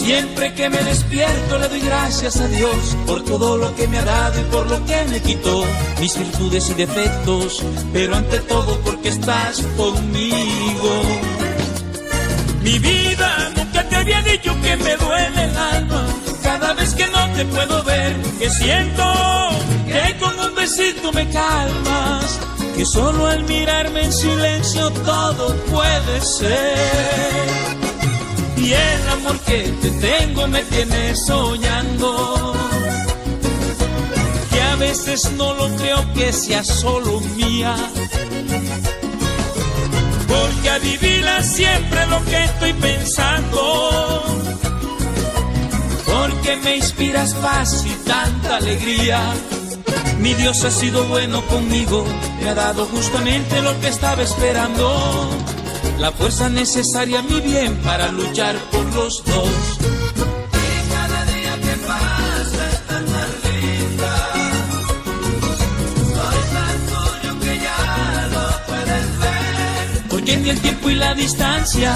Siempre que me despierto le doy gracias a Dios por todo lo que me ha dado y por lo que me quitó, mis virtudes y defectos, pero ante todo porque estás conmigo. Mi vida, nunca te había dicho que me duele el alma, cada vez que no te puedo ver, que siento que con un besito me calmas, que solo al mirarme en silencio todo puede ser amor que te tengo me tiene soñando. Que a veces no lo creo que sea solo mía. Porque adivina siempre lo que estoy pensando. Porque me inspiras paz y tanta alegría. Mi Dios ha sido bueno conmigo, me ha dado justamente lo que estaba esperando la fuerza necesaria mi bien para luchar por los dos. Y cada día que pasa tan linda. Soy tan que ya lo puedes ver. Porque ni el tiempo y la distancia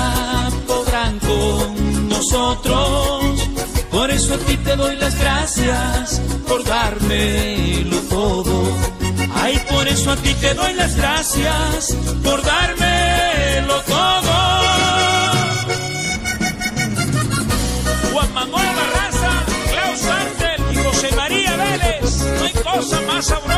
podrán con nosotros. Por eso a ti te doy las gracias por dármelo todo. Ay, por eso a ti te doy las gracias Manolo Barraza, Klaus Artel y José María Vélez. No hay cosa más aburrida.